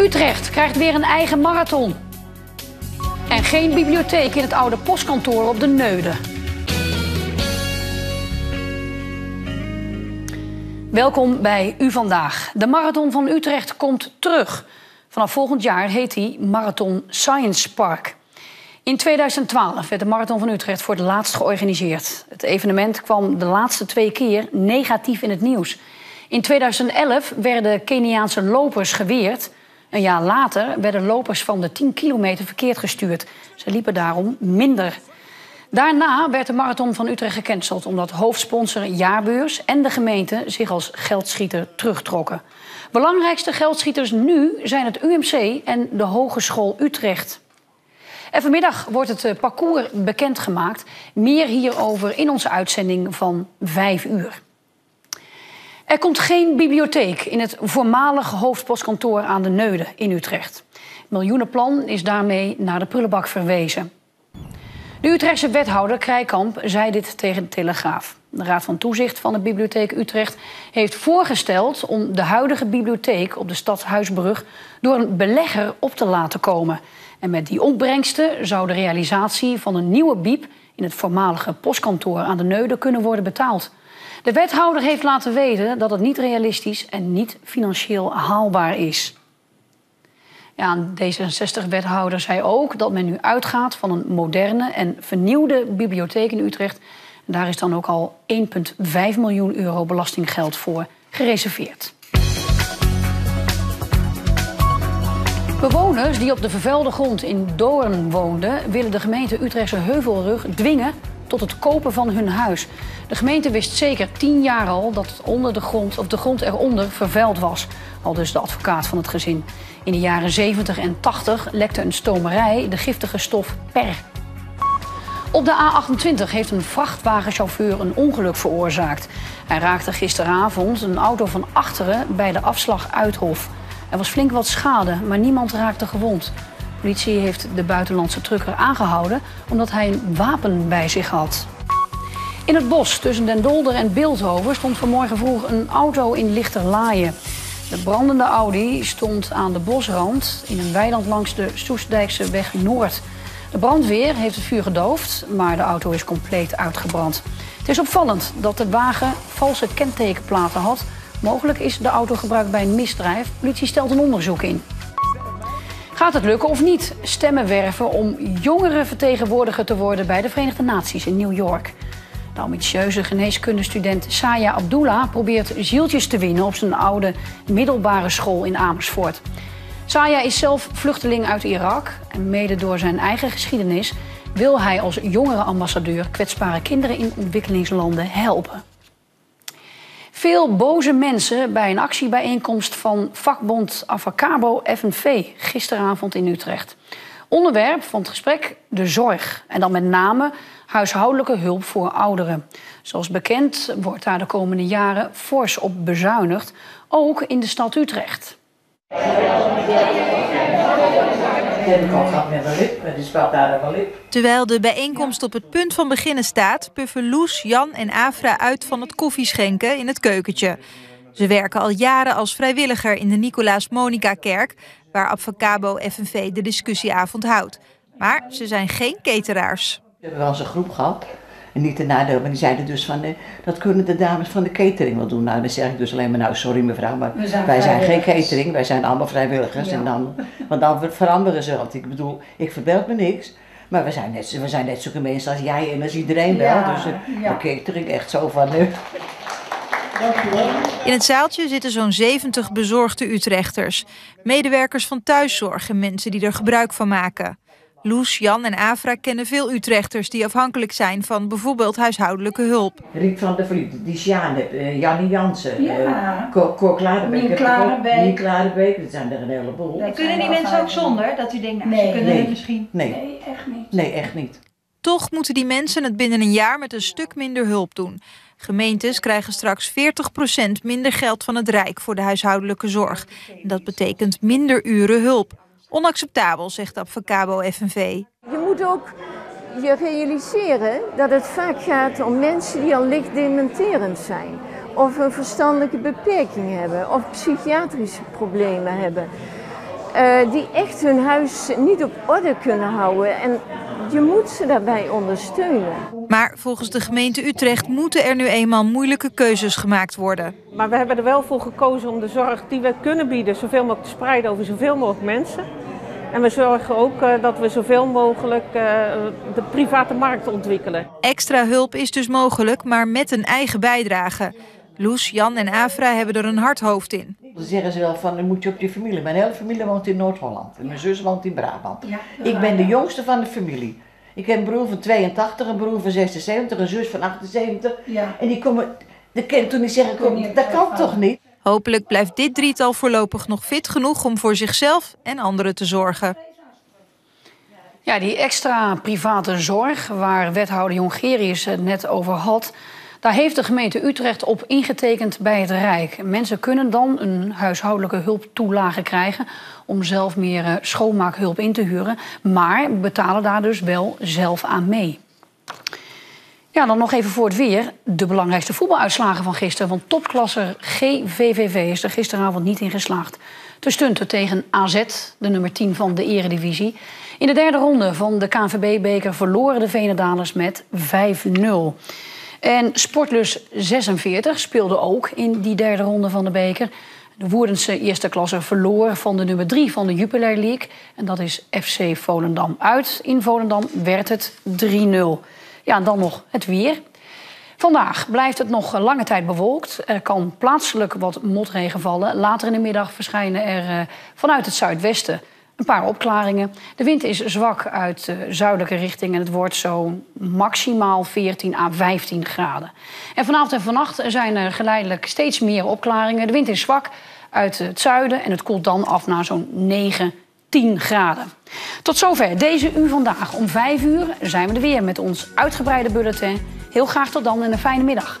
Utrecht krijgt weer een eigen marathon. En geen bibliotheek in het oude postkantoor op de Neude. Welkom bij U Vandaag. De Marathon van Utrecht komt terug. Vanaf volgend jaar heet hij Marathon Science Park. In 2012 werd de Marathon van Utrecht voor het laatst georganiseerd. Het evenement kwam de laatste twee keer negatief in het nieuws. In 2011 werden Keniaanse lopers geweerd. Een jaar later werden lopers van de 10 kilometer verkeerd gestuurd. Ze liepen daarom minder. Daarna werd de Marathon van Utrecht gecanceld omdat hoofdsponsor Jaarbeurs en de gemeente zich als geldschieter terugtrokken. Belangrijkste geldschieters nu zijn het UMC en de Hogeschool Utrecht. En vanmiddag wordt het eh, parcours bekendgemaakt. Meer hierover in onze uitzending van 5 uur. Er komt geen bibliotheek in het voormalige hoofdpostkantoor aan de Neude in Utrecht. Miljoenenplan is daarmee naar de prullenbak verwezen. De Utrechtse wethouder Krijkamp zei dit tegen de Telegraaf. De Raad van Toezicht van de Bibliotheek Utrecht heeft voorgesteld om de huidige bibliotheek op de Stadhuisbrug door een belegger op te laten komen. En met die opbrengsten zou de realisatie van een nieuwe biep in het voormalige postkantoor aan de Neude kunnen worden betaald. De wethouder heeft laten weten dat het niet realistisch en niet financieel haalbaar is. Ja, D66-wethouder zei ook dat men nu uitgaat van een moderne en vernieuwde bibliotheek in Utrecht. Daar is dan ook al 1,5 miljoen euro belastinggeld voor gereserveerd. Bewoners die op de vervuilde grond in Doorn woonden, willen de gemeente Utrechtse Heuvelrug dwingen tot het kopen van hun huis. De gemeente wist zeker tien jaar al dat het onder de grond, of de grond eronder vervuild was. Al dus de advocaat van het gezin. In de jaren 70 en 80 lekte een stomerij de giftige stof per. Op de A28 heeft een vrachtwagenchauffeur een ongeluk veroorzaakt. Hij raakte gisteravond een auto van achteren bij de afslag Uithof. Er was flink wat schade, maar niemand raakte gewond. Politie heeft de buitenlandse trucker aangehouden omdat hij een wapen bij zich had. In het bos tussen Den Dolder en Beeldhoven stond vanmorgen vroeg een auto in Lichterlaaien. De brandende Audi stond aan de bosrand in een weiland langs de Soestdijkse weg Noord. De brandweer heeft het vuur gedoofd, maar de auto is compleet uitgebrand. Het is opvallend dat de wagen valse kentekenplaten had. Mogelijk is de auto gebruikt bij een misdrijf. Politie stelt een onderzoek in. Gaat het lukken of niet? Stemmen werven om jongeren vertegenwoordiger te worden bij de Verenigde Naties in New York. De ambitieuze geneeskundestudent Saya Abdullah probeert zieltjes te winnen op zijn oude middelbare school in Amersfoort. Saya is zelf vluchteling uit Irak en mede door zijn eigen geschiedenis wil hij als jongerenambassadeur kwetsbare kinderen in ontwikkelingslanden helpen. Veel boze mensen bij een actiebijeenkomst van vakbond Avacabo FNV gisteravond in Utrecht. Onderwerp van het gesprek de zorg en dan met name huishoudelijke hulp voor ouderen. Zoals bekend wordt daar de komende jaren fors op bezuinigd, ook in de stad Utrecht. Terwijl de bijeenkomst op het punt van beginnen staat, puffen Loes, Jan en Afra uit van het koffieschenken in het keukentje. Ze werken al jaren als vrijwilliger in de Nicolaas Monica Kerk, waar Advocabo FNV de discussieavond houdt. Maar ze zijn geen cateraars. We hebben wel eens een groep gehad. En niet de nadeel, maar die zeiden dus van, eh, dat kunnen de dames van de catering wel doen. Nou, dan zeg ik dus alleen maar, nou sorry mevrouw, maar zijn wij zijn geen catering, wij zijn allemaal vrijwilligers. En dan, want dan veranderen ze, want ik bedoel, ik verbeeld me niks. Maar we zijn net, we zijn net zulke mensen als jij en als iedereen wel. Ja, dus eh, ja. catering echt zo van, eh, In het zaaltje zitten zo'n 70 bezorgde Utrechters. Medewerkers van thuiszorg en mensen die er gebruik van maken. Loes, Jan en Afra kennen veel Utrechters die afhankelijk zijn van bijvoorbeeld huishoudelijke hulp. Riep van der Vliet, die Sjaan, uh, Jannie Jansen, Ja. eh, Cor, Cor Klarenbeek, dat zijn er een heleboel. Dat Kunnen die mensen ook zonder? Dat u denkt, nou, Nee. ze kunnen Nee. het misschien. Nee, Nee, echt niet. nee, echt niet. Toch moeten die mensen het binnen een jaar met een stuk minder hulp doen. Gemeentes krijgen straks 40% minder geld van het Rijk voor de huishoudelijke zorg. En dat betekent minder uren hulp. Onacceptabel, zegt Advocabo FNV. Je moet ook je realiseren dat het vaak gaat om mensen die al licht dementerend zijn. Of een verstandelijke beperking hebben. Of psychiatrische problemen hebben. Eh, die echt hun huis niet op orde kunnen houden. En je moet ze daarbij ondersteunen. Maar volgens de gemeente Utrecht moeten er nu eenmaal moeilijke keuzes gemaakt worden. Maar we hebben er wel voor gekozen om de zorg die we kunnen bieden zoveel mogelijk te spreiden over zoveel mogelijk mensen. En we zorgen ook uh, dat we zoveel mogelijk uh, de private markt ontwikkelen. Extra hulp is dus mogelijk, maar met een eigen bijdrage. Loes, Jan en Afra hebben er een hard hoofd in. Dan zeggen ze wel van, dan moet je op je familie. Mijn hele familie woont in Noord-Holland. En mijn zus woont in Brabant. Ja, ik ben de jongste van de familie. Ik heb een broer van 82, een broer van 76, een zus van 78. Ja. En die komen, de kind toen die zeggen, kom, dat kan toch niet? Hopelijk blijft dit drietal voorlopig nog fit genoeg om voor zichzelf en anderen te zorgen. Ja, die extra private zorg waar wethouder Jongerius het net over had... Daar heeft de gemeente Utrecht op ingetekend bij het Rijk. Mensen kunnen dan een huishoudelijke hulptoelage krijgen om zelf meer eh, schoonmaakhulp in te huren, maar betalen daar dus wel zelf aan mee. Ja, dan nog even voor het weer. De belangrijkste voetbaluitslagen van gisteren. Van topklasser GVVV is er gisteravond niet in geslaagd. Te stunten tegen AZ, de nummer 10 van de eredivisie. In de derde ronde van de KNVB-beker verloren de Venedalers met 5-0. En Sportlus 46 speelde ook in die derde ronde van de beker. De Woerdense eerste klasse verloor van de nummer 3 van de Jupiler League. En dat is FC Volendam. Uit in Volendam werd het 3-0. Ja, en dan nog het weer. Vandaag blijft het nog lange tijd bewolkt. Er kan plaatselijk wat motregen vallen. Later in de middag verschijnen er uh, vanuit het zuidwesten een paar opklaringen. De wind is zwak uit de zuidelijke richting en het wordt zo maximaal 14 à 15 graden. En vanavond en vannacht zijn er geleidelijk steeds meer opklaringen. De wind is zwak uit het zuiden en het koelt dan af naar zo'n 9, 10 graden. Tot zover deze uur vandaag. Om 5 uur zijn we er weer met ons uitgebreide bulletin. Heel graag tot dan en een fijne middag.